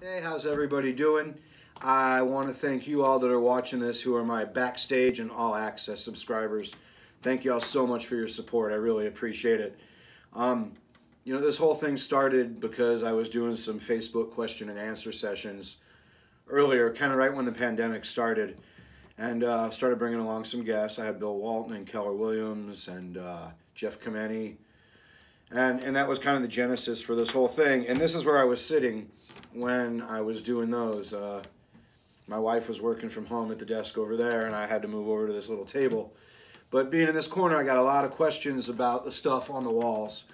Hey, how's everybody doing? I want to thank you all that are watching this who are my backstage and all access subscribers. Thank you all so much for your support. I really appreciate it. Um, you know, this whole thing started because I was doing some Facebook question and answer sessions earlier, kind of right when the pandemic started, and uh, started bringing along some guests. I had Bill Walton and Keller Williams and uh, Jeff Chimenti, and and that was kind of the genesis for this whole thing. And this is where I was sitting when I was doing those. Uh, my wife was working from home at the desk over there, and I had to move over to this little table. But being in this corner, I got a lot of questions about the stuff on the walls.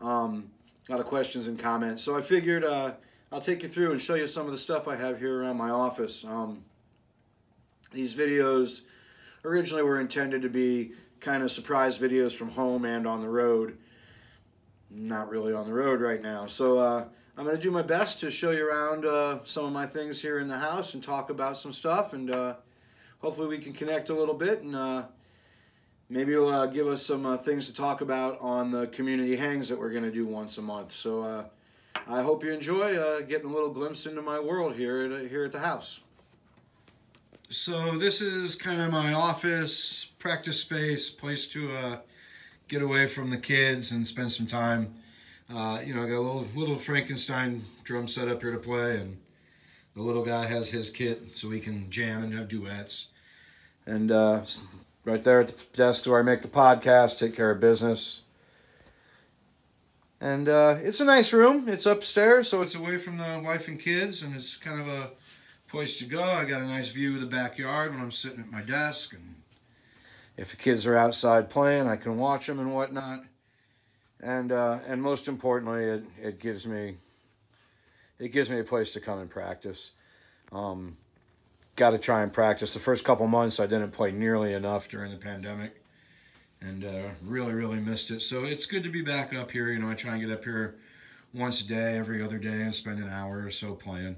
Um, a lot of questions and comments. So I figured uh, I'll take you through and show you some of the stuff I have here around my office. Um, these videos originally were intended to be kind of surprise videos from home and on the road. Not really on the road right now. So uh, I'm going to do my best to show you around uh, some of my things here in the house and talk about some stuff. And uh, hopefully we can connect a little bit and uh, maybe it'll uh, give us some uh, things to talk about on the community hangs that we're going to do once a month. So uh, I hope you enjoy getting a little glimpse into my world here at, here at the house. So this is kind of my office, practice space, place to get away from the kids and spend some time. Uh, you know, I got a little, little Frankenstein drum set up here to play, and the little guy has his kit so we can jam and have duets. And right there at the desk where I make the podcast, take care of business. And uh, it's a nice room. It's upstairs, so it's away from the wife and kids, and it's kind of a place to go. I got a nice view of the backyard when I'm sitting at my desk, and if the kids are outside playing, I can watch them and whatnot. And uh, and most importantly, it, it gives me it gives me a place to come and practice. Um, got to try and practice. The first couple months, I didn't play nearly enough during the pandemic, and uh, really, really missed it. So it's good to be back up here. You know, I try and get up here once a day, every other day, and spend an hour or so playing.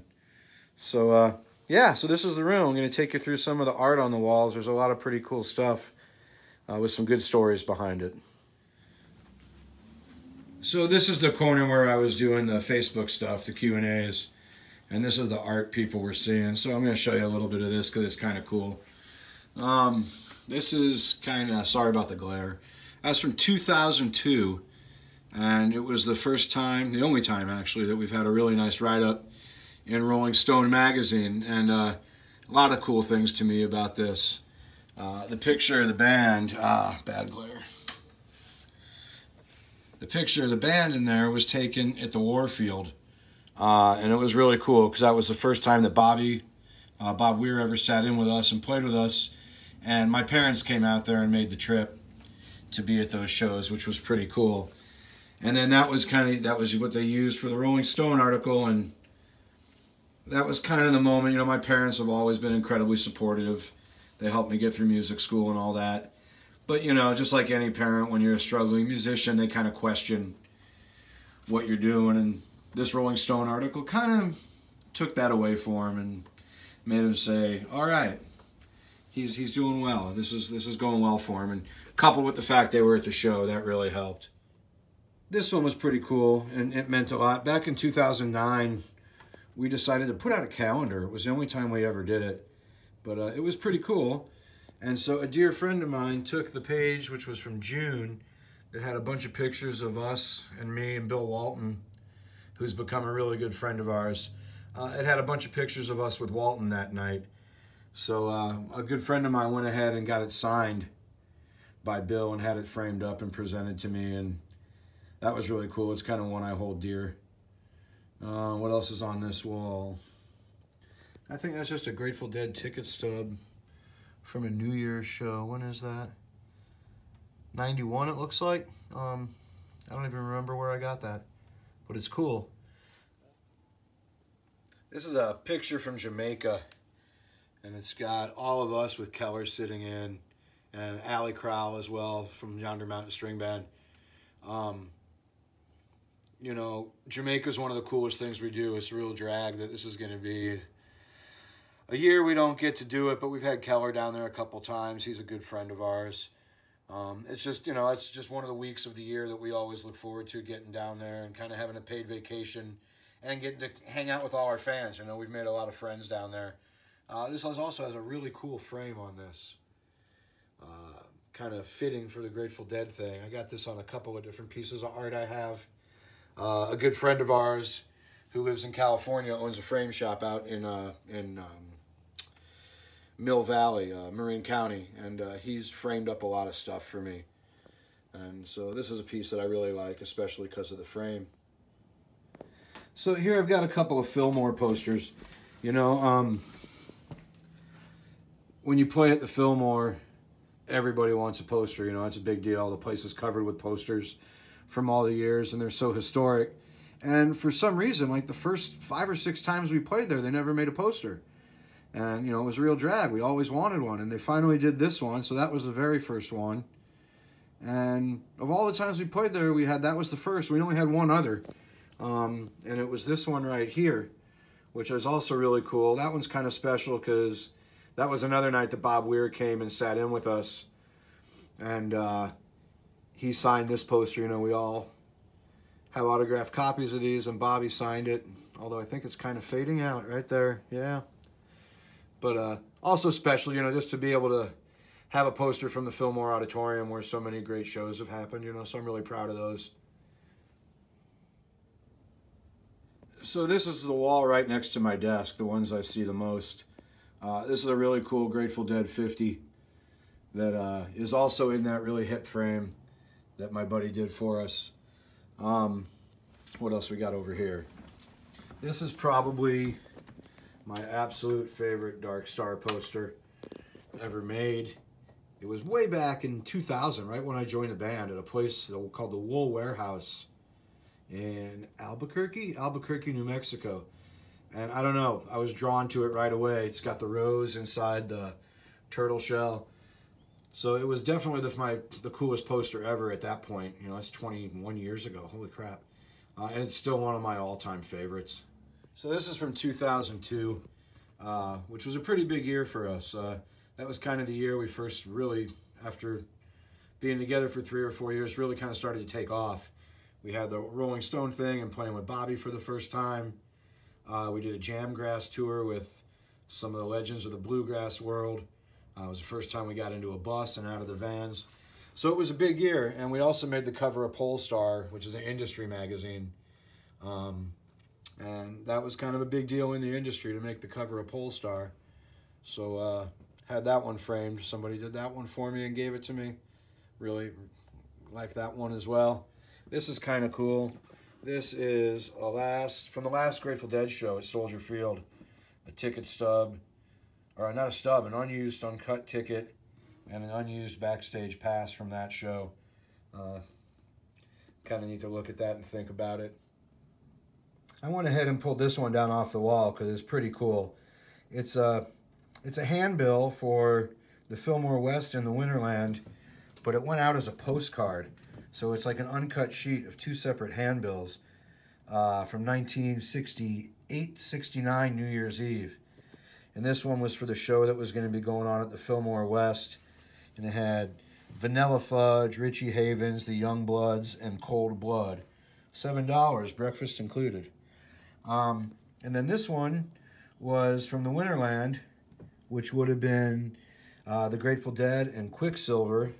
So uh, yeah, so this is the room. I'm going to take you through some of the art on the walls. There's a lot of pretty cool stuff uh, with some good stories behind it. So this is the corner where I was doing the Facebook stuff, the Q and A's. And this is the art people were seeing. So I'm going to show you a little bit of this because it's kind of cool. Um, this is kind of, sorry about the glare. That's from 2002. And it was the first time, the only time actually, that we've had a really nice write-up in Rolling Stone magazine. And uh, a lot of cool things to me about this. Uh, the picture of the band, ah, bad glare. The picture of the band in there was taken at the Warfield uh, and it was really cool because that was the first time that Bobby, uh, Bob Weir, ever sat in with us and played with us. And my parents came out there and made the trip to be at those shows, which was pretty cool. And then that was kind of that was what they used for the Rolling Stone article, and that was kind of the moment. You know, my parents have always been incredibly supportive. They helped me get through music school and all that. But you know, just like any parent, when you're a struggling musician, they kind of question what you're doing and this Rolling Stone article kind of took that away for him and made him say, "All right, he's he's doing well. This is this is going well for him." And coupled with the fact they were at the show, that really helped. This one was pretty cool and it meant a lot. Back in 2009, we decided to put out a calendar. It was the only time we ever did it, but uh, it was pretty cool. And so a dear friend of mine took the page, which was from June, that had a bunch of pictures of us and me and Bill Walton who's become a really good friend of ours. Uh, it had a bunch of pictures of us with Walton that night. So uh, a good friend of mine went ahead and got it signed by Bill and had it framed up and presented to me. And that was really cool. It's kind of one I hold dear. Uh, what else is on this wall? I think that's just a Grateful Dead ticket stub from a New Year's show. When is that? 91 it looks like. Um, I don't even remember where I got that but it's cool. This is a picture from Jamaica, and it's got all of us with Keller sitting in, and Allie Kral as well from Yonder Mountain String Band. Um, you know, Jamaica is one of the coolest things we do. It's real drag that this is going to be a year we don't get to do it, but we've had Keller down there a couple times. He's a good friend of ours. Um, it's just, you know, it's just one of the weeks of the year that we always look forward to getting down there and kind of having a paid vacation and getting to hang out with all our fans. You know, we've made a lot of friends down there. Uh, this also has a really cool frame on this. Uh, kind of fitting for the Grateful Dead thing. I got this on a couple of different pieces of art I have. Uh, a good friend of ours who lives in California owns a frame shop out in uh, in um, Mill Valley, uh, Marin County, and uh, he's framed up a lot of stuff for me. And so this is a piece that I really like, especially because of the frame. So here I've got a couple of Fillmore posters. You know, um, when you play at the Fillmore, everybody wants a poster. You know, it's a big deal. The place is covered with posters from all the years, and they're so historic. And for some reason, like the first five or six times we played there, they never made a poster. And, you know, it was a real drag. We always wanted one. And they finally did this one. So that was the very first one. And of all the times we played there, we had that was the first. We only had one other. Um, and it was this one right here, which is also really cool. That one's kind of special because that was another night that Bob Weir came and sat in with us. And uh, he signed this poster. You know, we all have autographed copies of these, and Bobby signed it. Although I think it's kind of fading out right there. Yeah. But uh, also special, you know, just to be able to have a poster from the Fillmore Auditorium where so many great shows have happened, you know, so I'm really proud of those. So this is the wall right next to my desk, the ones I see the most. Uh, this is a really cool Grateful Dead 50 that uh, is also in that really hip frame that my buddy did for us. Um, what else we got over here? This is probably my absolute favorite Dark Star poster ever made. It was way back in 2000, right when I joined the band at a place called the Wool Warehouse in Albuquerque, Albuquerque, New Mexico. And I don't know, I was drawn to it right away. It's got the rose inside the turtle shell. So it was definitely the, my the coolest poster ever at that point. You know, that's 21 years ago. Holy crap! Uh, and it's still one of my all-time favorites. So this is from 2002, uh, which was a pretty big year for us. Uh, that was kind of the year we first really, after being together for three or four years, really kind of started to take off. We had the Rolling Stone thing and playing with Bobby for the first time. Uh, we did a Jamgrass tour with some of the legends of the bluegrass world. Uh, it was the first time we got into a bus and out of the vans. So it was a big year, and we also made the cover of Pollstar, which is an industry magazine. Um, and that was kind of a big deal in the industry to make the cover of Pollstar. So uh, had that one framed. Somebody did that one for me and gave it to me. Really like that one as well. This is kind of cool. This is a last from the last Grateful Dead show at Soldier Field. A ticket stub or not a stub, an unused uncut ticket and an unused backstage pass from that show. Uh, kind of need to look at that and think about it. I went ahead and pulled this one down off the wall because it's pretty cool. It's a, it's a handbill for the Fillmore West and the Winterland, but it went out as a postcard. So it's like an uncut sheet of two separate handbills uh, from 1968-69 New Year's Eve. And this one was for the show that was going to be going on at the Fillmore West. And it had Vanilla Fudge, Richie Havens, the Young Bloods, and Cold Blood. $7, breakfast included. Um, and then this one was from the Winterland, which would have been uh, the Grateful Dead and Quicksilver.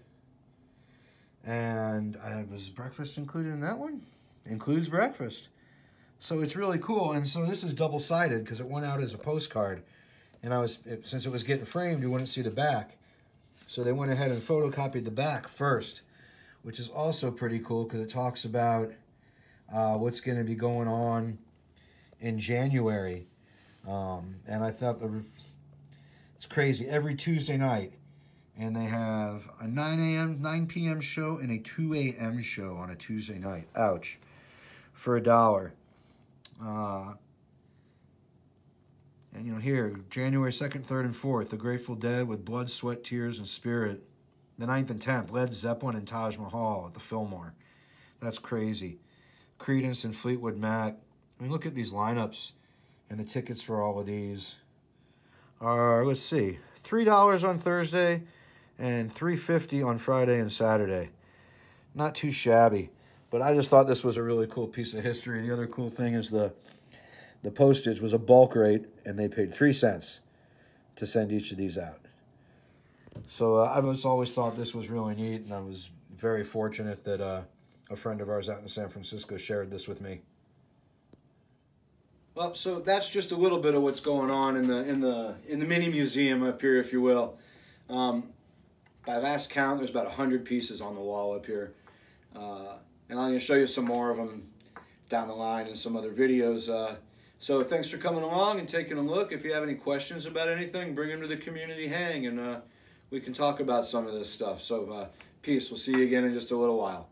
And I was breakfast included in that one? Includes breakfast. So it's really cool. And so this is double-sided because it went out as a postcard and I was it, since it was getting framed, you wouldn't see the back. So they went ahead and photocopied the back first, which is also pretty cool because it talks about uh, what's going to be going on in January. Um, and I thought the it's crazy every Tuesday night, and they have a 9 a.m., 9 p.m. show and a 2 a.m. show on a Tuesday night. Ouch, for a dollar. Uh, and you know, here, January 2nd, 3rd, and 4th, The Grateful Dead with Blood, Sweat, Tears, and Spirit. The 9th and 10th, Led Zeppelin and Taj Mahal at the Fillmore. That's crazy. Creedence and Fleetwood Mac. I mean, look at these lineups and the tickets for all of these are, let's see, $3 on Thursday and $3.50 on Friday and Saturday. Not too shabby, but I just thought this was a really cool piece of history. The other cool thing is the the postage was a bulk rate, and they paid three cents to send each of these out. So uh, I was always thought this was really neat, and I was very fortunate that uh, a friend of ours out in San Francisco shared this with me. Well, so that's just a little bit of what's going on in the in the in the mini museum up here, if you will. Um, by last count, there's about a hundred pieces on the wall up here, uh, and I'm going to show you some more of them down the line in some other videos. Uh, so thanks for coming along and taking a look. If you have any questions about anything, bring them to the community hang, and uh, we can talk about some of this stuff. So uh, peace. We'll see you again in just a little while.